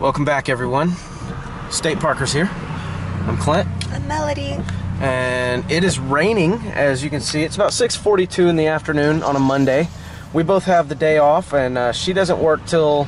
Welcome back, everyone. State Parkers here. I'm Clint, A melody. and it is raining, as you can see. It's about 6:42 in the afternoon on a Monday. We both have the day off, and uh, she doesn't work till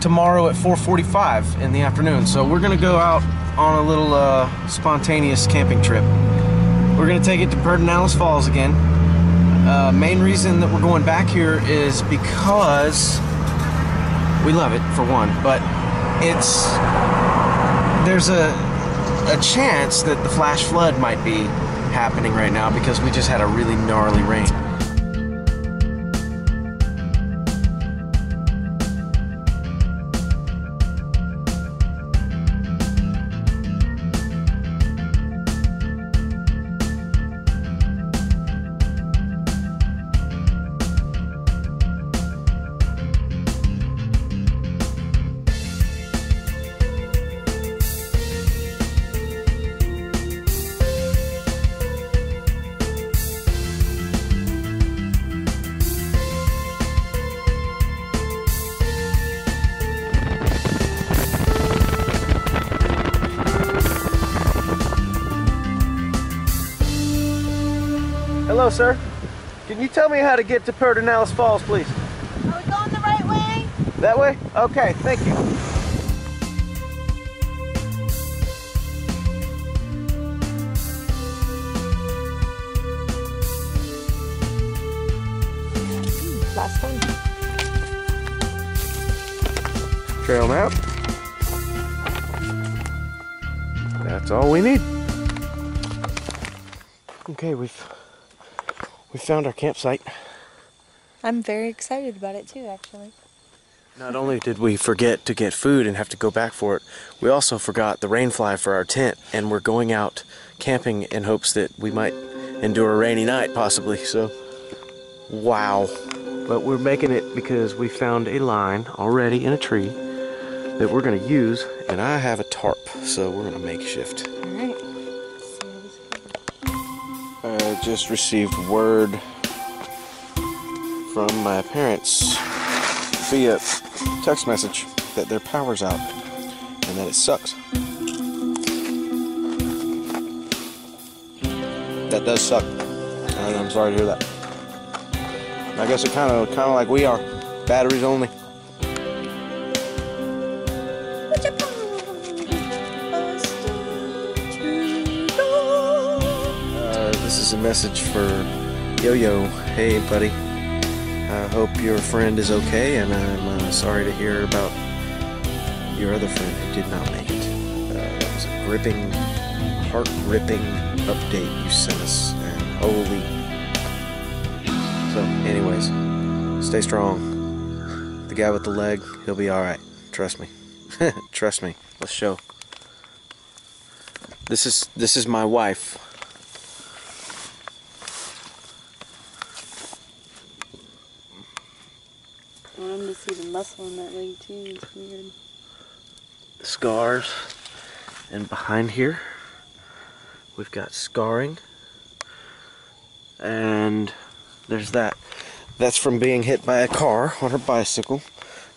tomorrow at 4:45 in the afternoon. So we're gonna go out on a little uh, spontaneous camping trip. We're gonna take it to Pedernales Falls again. Uh, main reason that we're going back here is because we love it for one, but it's there's a a chance that the flash flood might be happening right now because we just had a really gnarly rain. Hello, sir. Can you tell me how to get to Pedernales Falls, please? Are we going the right way? That way? Okay, thank you. Last one. Trail map. That's all we need. Okay, we've we found our campsite. I'm very excited about it too, actually. Not only did we forget to get food and have to go back for it, we also forgot the rain fly for our tent, and we're going out camping in hopes that we might endure a rainy night, possibly. So, wow. But we're making it because we found a line already in a tree that we're going to use, and I have a tarp, so we're going to make Just received word from my parents via text message that their power's out and that it sucks. That does suck. And I'm sorry to hear that. I guess it kind of kind of like we are, batteries only. Message for Yo-Yo. Hey, buddy. I hope your friend is okay, and I'm uh, sorry to hear about your other friend who did not make it. Uh, that was a gripping, heart-ripping update you sent us, and holy. So, anyways, stay strong. The guy with the leg, he'll be all right. Trust me. Trust me. Let's show. This is this is my wife. I want in that leg too. It's weird. scars. And behind here we've got scarring. And there's that. That's from being hit by a car on her bicycle.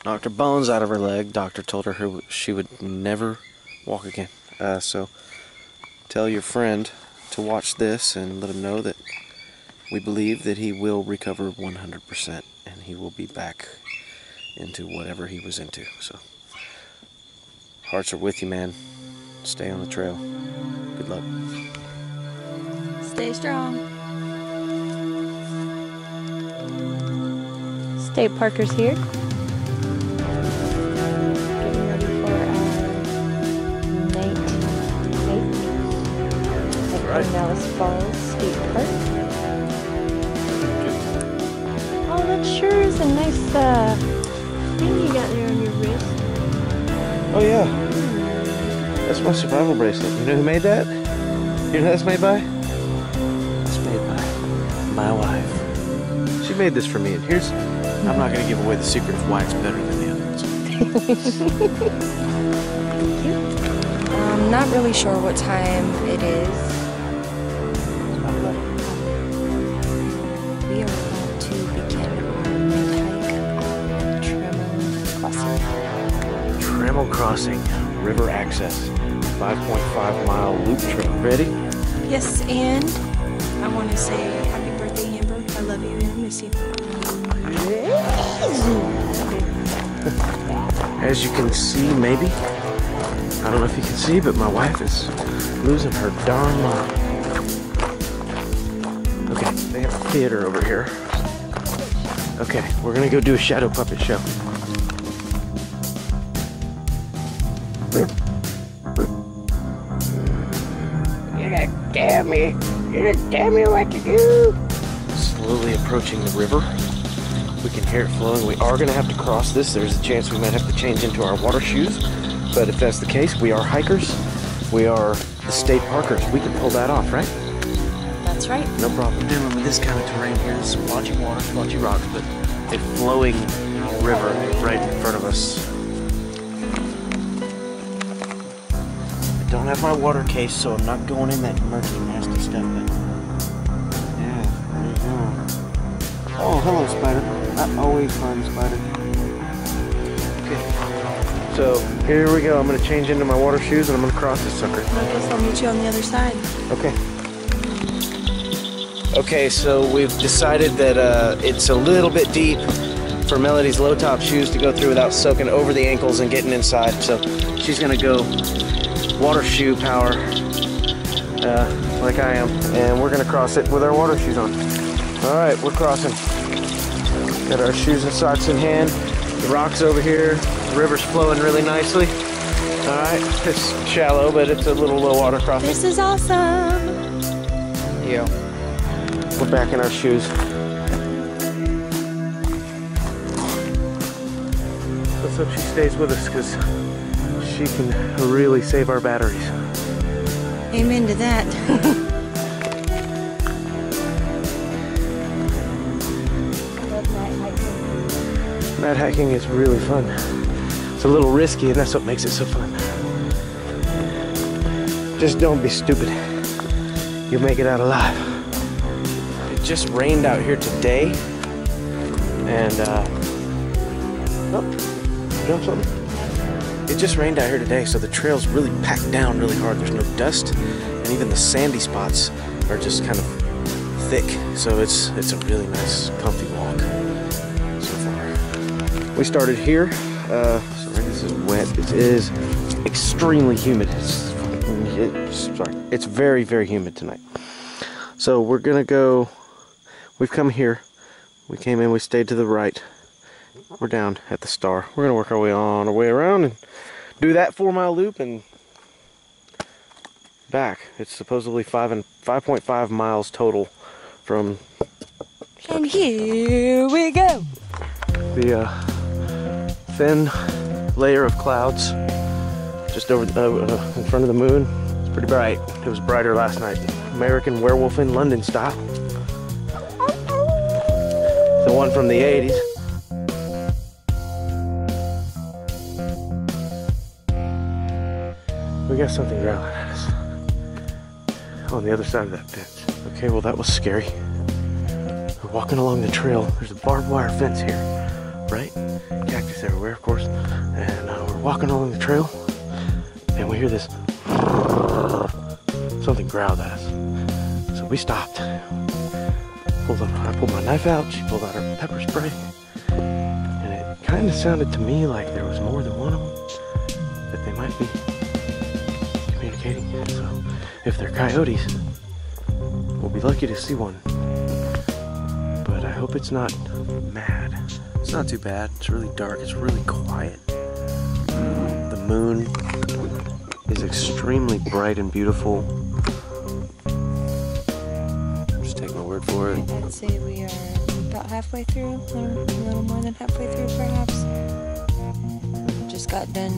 Knocked her bones out of her leg. Doctor told her, her she would never walk again. Uh, so tell your friend to watch this and let him know that we believe that he will recover 100% and he will be back into whatever he was into so Hearts are with you, man. Stay on the trail. Good luck. Stay strong. State Parker's here. Getting ready for our night hike at Right. Pedernales Falls State Park. Oh, that sure is a nice uh, thing you got there on your wrist. Oh yeah, that's my survival bracelet. You know who made that? You know who that's made by? It's made by my wife. She made this for me, and here's. I'm not gonna give away the secret of why it's better than the other ones. I'm not really sure what time it is. Begin our night hike on Trammel Crossing. Crossing, river access, 5.5 mile loop trail. Ready? Yes, and I want to say happy birthday, Amber. I love you and I miss you. As you can see, maybe, I don't know if you can see, but my wife is losing her darn mind. Okay, they have a theater over here. Okay, we're gonna go do a shadow puppet show. You didn't tell me. You didn't tell me what to do. Slowly approaching the river. We can hear it flowing. We are gonna have to cross this. There's a chance we might have to change into our water shoes. But if that's the case, we are hikers. We are the state parkers. We can pull that off, right? That's right. No problem. Dealing with this kind of terrain here, this splotchy water, splotchy rocks, but a flowing river right in front of us. Don't have my water case, so I'm not going in that murky, nasty stuff. But yeah, there you go. Oh, hello, spider. I always find spider. Okay. So here we go. I'm gonna change into my water shoes and I'm gonna cross this sucker. I guess I'll meet you on the other side. Okay. Okay, so we've decided that uh, it's a little bit deep for Melody's low top shoes to go through without soaking over the ankles and getting inside. So she's gonna go water shoe power, uh, like I am, and we're gonna cross it with our water shoes on. All right, we're crossing. Got our shoes and socks in hand. The rocks over here. The river's flowing really nicely. All right, it's shallow, but it's a little low water crossing. This is awesome. Yeah. We're back in our shoes. Let's hope she stays with us because she can really save our batteries. Amen to that. Mad hiking is really fun. It's a little risky and that's what makes it so fun. Just don't be stupid. You'll make it out alive. It just rained out here today. And uh oh, drop something. It just rained out here today, so the trail's really packed down really hard. There's no dust, and even the sandy spots are just kind of thick. So it's it's a really nice, comfy walk so far. We started here. Uh, sorry, this is wet. It is extremely humid. It's, it's, sorry, it's very, very humid tonight. So we're gonna go. We've come here. We came in. We stayed to the right. We're down at the star. We're gonna work our way on our way around and do that four mile loop and back. It's supposedly five and 5.5 miles total from And here we go. the uh, thin layer of clouds just over the, uh, in front of the moon. It's pretty bright. It was brighter last night. American Werewolf in London style. The one from the 80s. Something growling at us on the other side of that fence. Okay, well that was scary. We're walking along the trail. There's a barbed wire fence here, right? Cactus everywhere, of course. And uh, we're walking along the trail, and we hear this something growled at us. So we stopped. Pulled I pulled my knife out. She pulled out her pepper spray, and it kind of sounded to me like there was more than one of them that they might be. So if they're coyotes, we'll be lucky to see one but I hope it's not mad. It's not too bad. It's really dark. It's really quiet. The moon is extremely bright and beautiful. Just take my word for it. I'd say we are about halfway through, a little, a little more than halfway through, perhaps. Just got done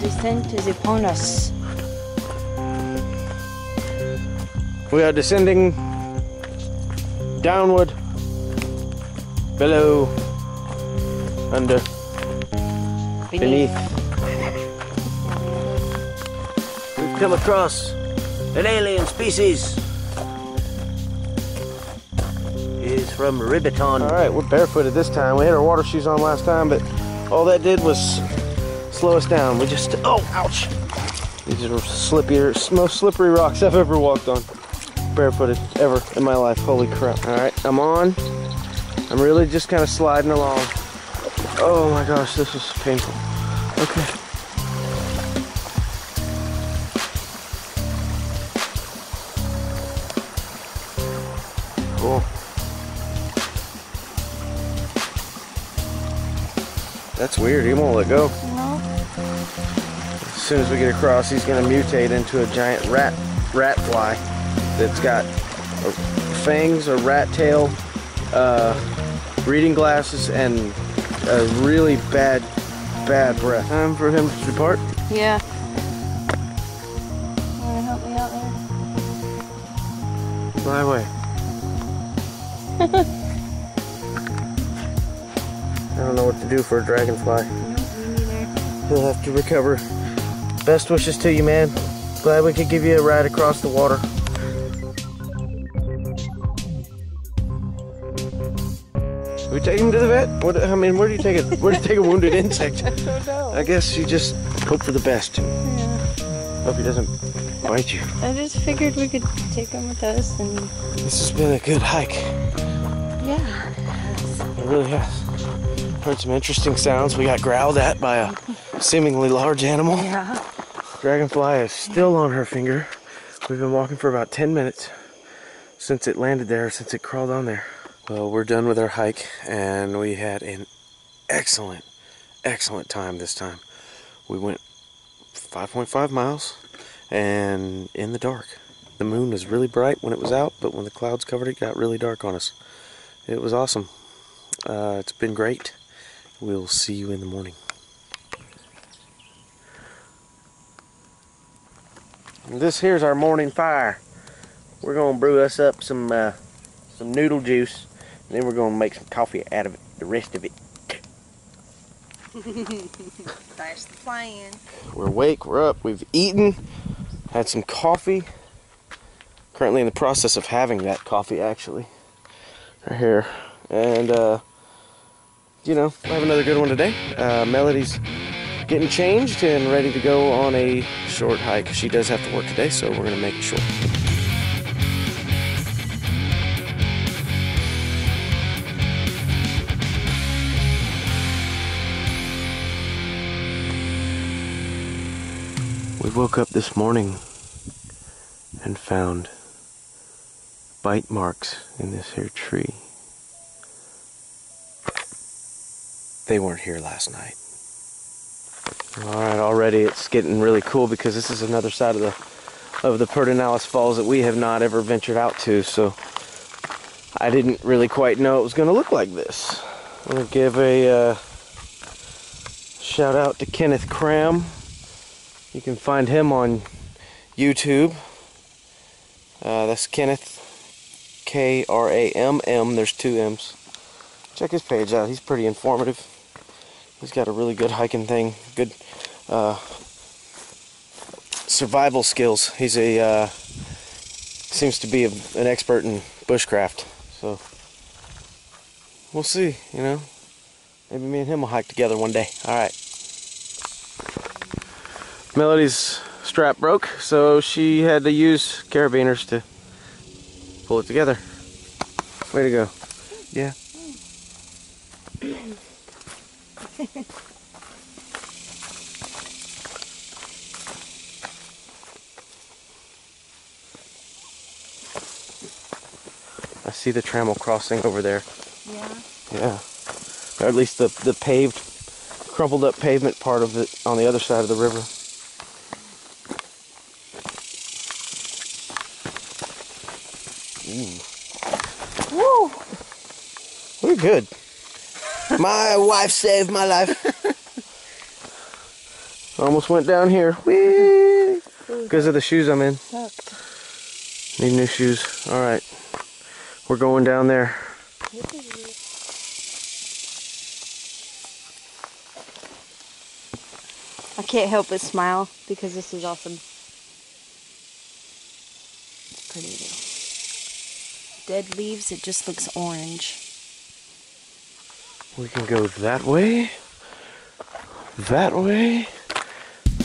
descent is upon us. We are descending downward, below, under, beneath. We've come across an alien species. Is from Ribiton. All right, we're barefooted this time. We had our water shoes on last time, but all that did was slow us down. We just, oh, ouch. These are slippier, most slippery rocks I've ever walked on. Barefooted ever in my life. Holy crap. All right, I'm on. I'm really just kind of sliding along. Oh my gosh, this is painful. Okay. That's weird. He won't let go. Soon as we get across, he's going to mutate into a giant rat rat fly that's got uh, fangs, a rat tail, uh, reading glasses, and a really bad, bad breath. Time for him to depart. Yeah. Wanna help me out there? Fly away. I don't know what to do for a dragonfly. He'll have to recover. Best wishes to you, man. Glad we could give you a ride across the water. We take him to the vet? What? I mean, where do you take it? Where do you take a wounded insect? I guess you just hope for the best. Yeah. Hope he doesn't bite you. I just figured we could take him with us and This has been a good hike. yeah. It really has. Heard some interesting sounds. We got growled at by a seemingly large animal. Yeah. Dragonfly is still on her finger. We've been walking for about 10 minutes since it landed there, since it crawled on there. Well, we're done with our hike and we had an excellent, excellent time this time. We went 5.5 miles and in the dark. The moon was really bright when it was out, but when the clouds covered it, it got really dark on us. It was awesome. Uh, it's been great. We'll see you in the morning. This here's our morning fire. We're gonna brew us up some uh, some noodle juice, and then we're gonna make some coffee out of it. The rest of it. That's the plan. We're awake. We're up. We've eaten. Had some coffee. Currently in the process of having that coffee, actually. Right here, and uh, you know, we'll have another good one today. Uh, Melody's getting changed and ready to go on a short hike. She does have to work today, so we're gonna make it short. We woke up this morning and found bite marks in this here tree. They weren't here last night. Alright, already it's getting really cool because this is another side of the of the Pedernales Falls that we have not ever ventured out to, so I didn't really quite know it was gonna look like this. I'm gonna give a uh, shout out to Kenneth Kramm. You can find him on YouTube. Uh, that's Kenneth K R A M M. There's two M's. Check his page out. He's pretty informative. He's got a really good hiking thing. Good uh, survival skills. He's a uh, seems to be a, an expert in bushcraft. So we'll see. You know, maybe me and him will hike together one day. All right. Melody's strap broke, so she had to use carabiners to pull it together. Way to go. Yeah. See the trammel crossing over there. Yeah. Yeah. Or at least the, the paved, crumpled up pavement part of it on the other side of the river. Ooh. Woo! We're good. My wife saved my life. Almost went down here. Whee! Because of the shoes I'm in. Need new shoes. All right. We're going down there. I can't help but smile because this is awesome. It's pretty though. Dead leaves, it just looks orange. We can go that way, that way,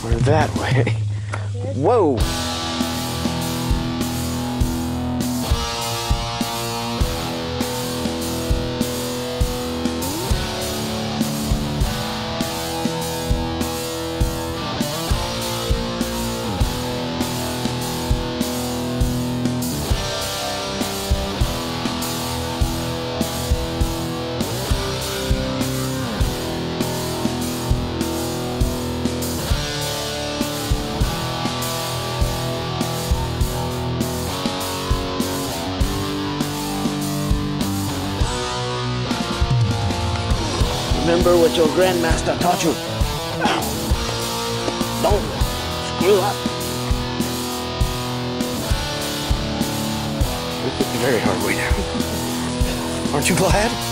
or that way. Whoa! Remember what your grandmaster taught you. Don't screw up. We took the very hard way down. Aren't you glad?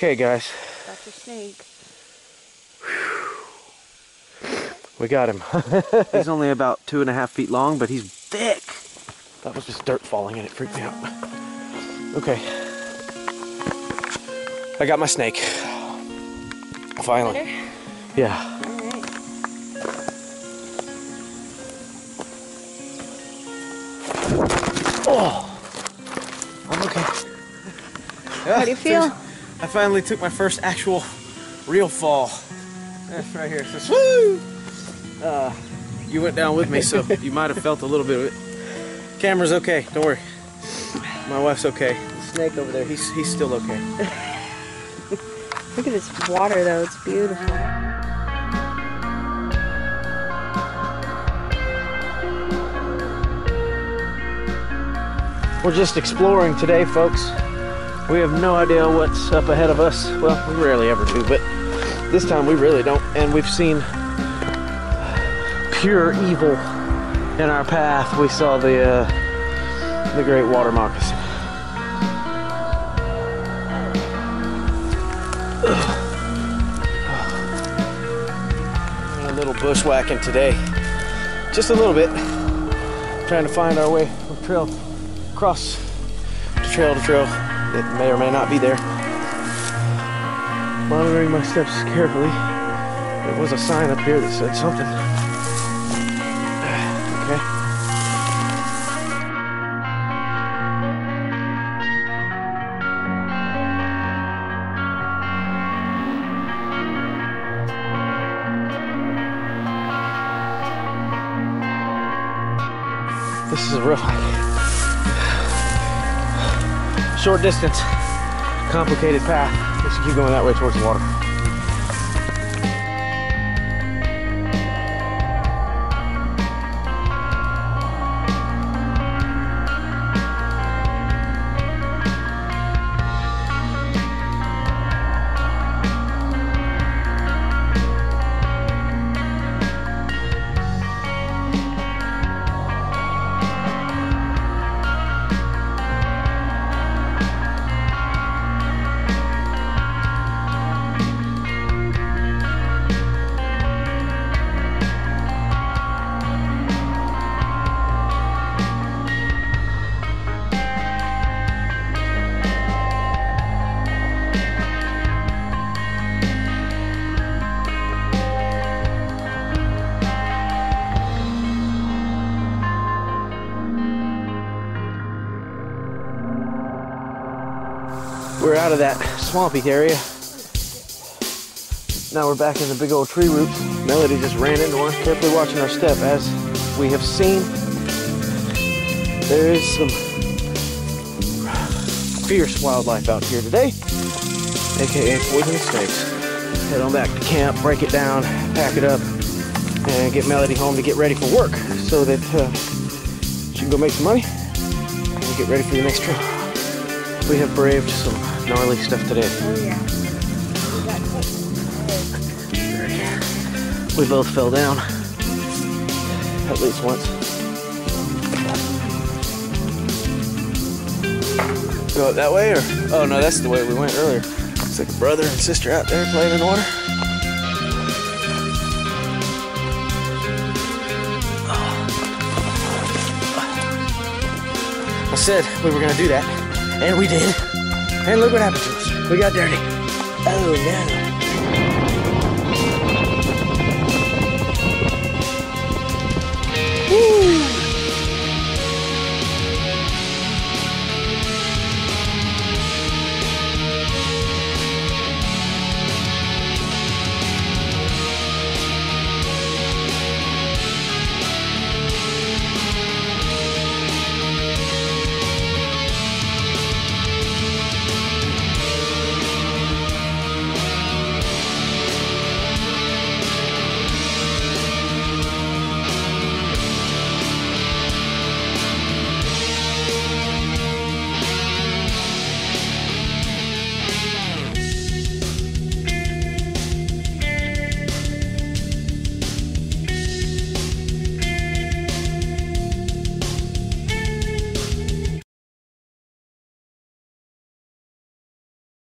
Okay, guys, Got your snake. we got him. he's only about two and a half feet long, but he's thick. That was just dirt falling and it freaked me out. Okay. I got my snake. Finally. Better? Yeah. Alright. Oh. I'm okay. How do you feel? I finally took my first actual real fall. That's right here. So, woo! Uh, you went down with me, so you might have felt a little bit of it. Camera's okay. Don't worry. My wife's okay. The snake over there, he's he's still okay. Look at this water though, it's beautiful. We're just exploring today, folks. We have no idea what's up ahead of us. Well, we rarely ever do, but this time we really don't. And we've seen pure evil in our path. We saw the uh, the great water moccasin. A little bushwhacking today, just a little bit, trying to find our way from trail across to trail to trail that may or may not be there. Monitoring my steps carefully. There was a sign up here that said something. Okay. This is a rough hike. Short distance, complicated path. We should keep going that way towards the water. We're out of that swampy area. Now we're back in the big old tree roots. Melody just ran into one, carefully watching our step. As we have seen, there is some fierce wildlife out here today, aka poisonous snakes. Head on back to camp, break it down, pack it up, and get Melody home to get ready for work so that uh, she can go make some money and get ready for the next trip. We have braved some gnarly stuff today. Oh yeah. We both fell down at least once. Go up that way, or oh no, that's the way we went earlier. It's like a brother and sister out there playing in the water. I said we were gonna do that, and we did. And look what happened to us. We got dirty. Oh no. Woo!